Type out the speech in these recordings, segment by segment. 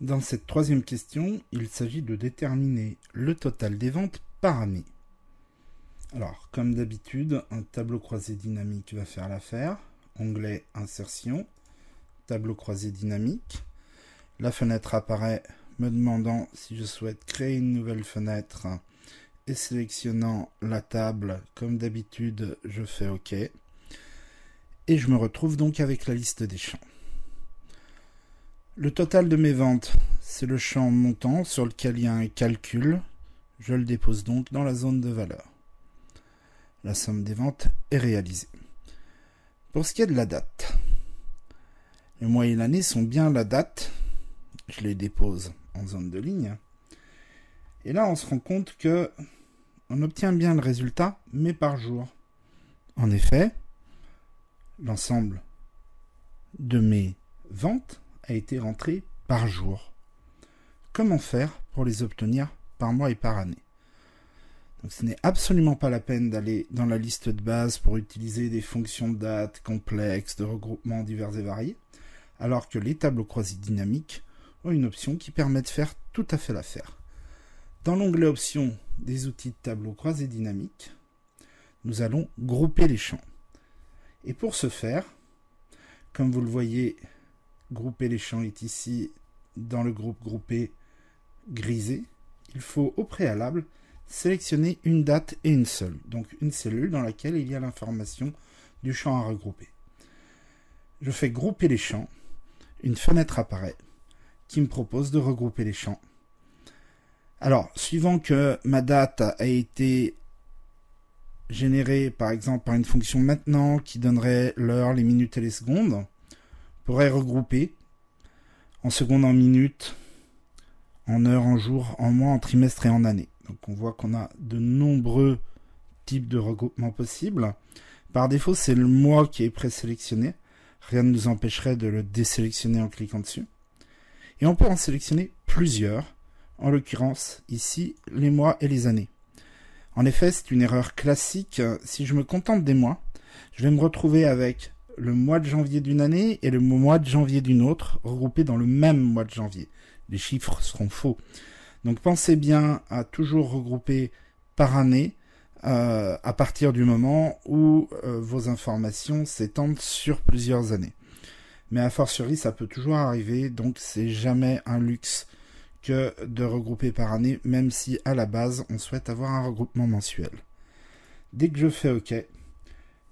Dans cette troisième question, il s'agit de déterminer le total des ventes par année. Alors, comme d'habitude, un tableau croisé dynamique va faire l'affaire. Onglet Insertion, tableau croisé dynamique. La fenêtre apparaît me demandant si je souhaite créer une nouvelle fenêtre et sélectionnant la table, comme d'habitude, je fais OK. Et je me retrouve donc avec la liste des champs. Le total de mes ventes, c'est le champ montant sur lequel il y a un calcul. Je le dépose donc dans la zone de valeur. La somme des ventes est réalisée. Pour ce qui est de la date, les mois et l'année sont bien la date. Je les dépose en zone de ligne. Et là, on se rend compte que on obtient bien le résultat, mais par jour. En effet, l'ensemble de mes ventes a été rentré par jour. Comment faire pour les obtenir par mois et par année? Donc ce n'est absolument pas la peine d'aller dans la liste de base pour utiliser des fonctions de date complexes, de regroupement divers et variés, alors que les tableaux croisés dynamiques ont une option qui permet de faire tout à fait l'affaire. Dans l'onglet Options des outils de tableau croisés dynamiques, nous allons grouper les champs. Et pour ce faire, comme vous le voyez Grouper les champs est ici dans le groupe groupé grisé. Il faut au préalable sélectionner une date et une seule, donc une cellule dans laquelle il y a l'information du champ à regrouper. Je fais grouper les champs, une fenêtre apparaît qui me propose de regrouper les champs. Alors, suivant que ma date a été générée par exemple par une fonction maintenant qui donnerait l'heure, les minutes et les secondes, pourrait regrouper en secondes, en minutes, en heures, en jours, en mois, en trimestre et en année. Donc on voit qu'on a de nombreux types de regroupements possibles. Par défaut, c'est le mois qui est présélectionné. Rien ne nous empêcherait de le désélectionner en cliquant dessus. Et on peut en sélectionner plusieurs, en l'occurrence ici les mois et les années. En effet, c'est une erreur classique. Si je me contente des mois, je vais me retrouver avec le mois de janvier d'une année et le mois de janvier d'une autre, regroupés dans le même mois de janvier. Les chiffres seront faux. Donc pensez bien à toujours regrouper par année euh, à partir du moment où euh, vos informations s'étendent sur plusieurs années. Mais a fortiori, ça peut toujours arriver, donc c'est jamais un luxe que de regrouper par année, même si à la base on souhaite avoir un regroupement mensuel. Dès que je fais OK,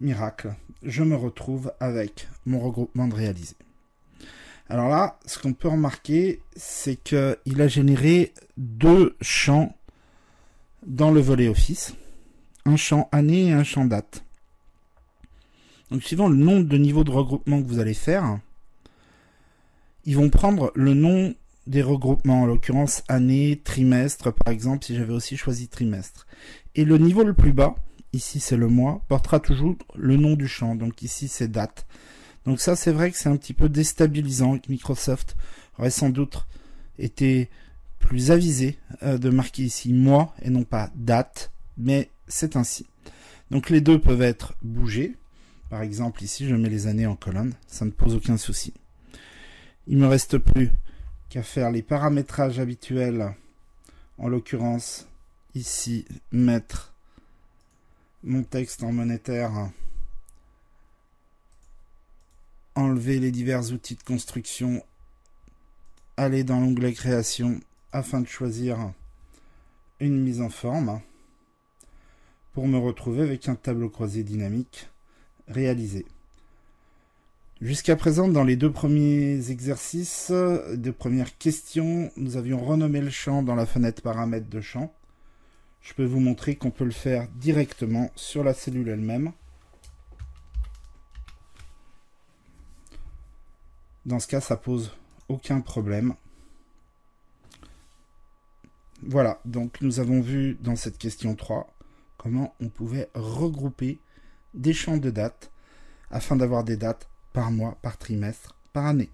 miracle, je me retrouve avec mon regroupement de réalisé. Alors là, ce qu'on peut remarquer, c'est qu'il a généré deux champs dans le volet Office. Un champ année et un champ date. Donc suivant le nombre de niveaux de regroupement que vous allez faire, ils vont prendre le nom des regroupements, en l'occurrence année, trimestre, par exemple, si j'avais aussi choisi trimestre. Et le niveau le plus bas, ici c'est le mois, portera toujours le nom du champ. Donc ici c'est date. Donc ça c'est vrai que c'est un petit peu déstabilisant que Microsoft aurait sans doute été plus avisé euh, de marquer ici mois et non pas date, mais c'est ainsi. Donc les deux peuvent être bougés. Par exemple ici je mets les années en colonne, ça ne pose aucun souci. Il me reste plus qu'à faire les paramétrages habituels, en l'occurrence ici mettre mon texte en monétaire, enlever les divers outils de construction, aller dans l'onglet création afin de choisir une mise en forme. Pour me retrouver avec un tableau croisé dynamique réalisé. Jusqu'à présent, dans les deux premiers exercices, deux premières questions, nous avions renommé le champ dans la fenêtre paramètres de champ je peux vous montrer qu'on peut le faire directement sur la cellule elle-même. Dans ce cas, ça pose aucun problème. Voilà, donc nous avons vu dans cette question 3 comment on pouvait regrouper des champs de dates afin d'avoir des dates par mois, par trimestre, par année.